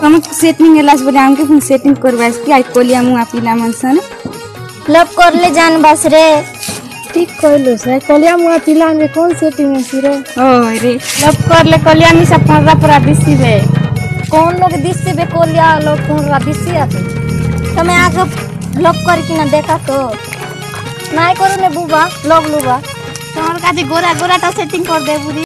ତମେ ସେଟିଂ ହେଲା ବୋଲି ଆମକୁ ପୁଣି ସେଟିଂ କରିବା ଆଇ କଲିଆ ମୁଁ ପିଲାମାନେ ସାନେ लव करले जान बस रे। ठीक कहलो से कलिया मुआ पिला में कौन सेटिंग है? रे ओय रे। लव करले कलिया मिसा परा परा दिसिबे कौन लोग दिससे बे कोलिया लोग कौन रा दिसी आते तमे आगे लव कर ना देखा तो? নাই করলে বুবা লগ লুবা তোমার কাছে গোরা গোরাটা সেটিং কর দে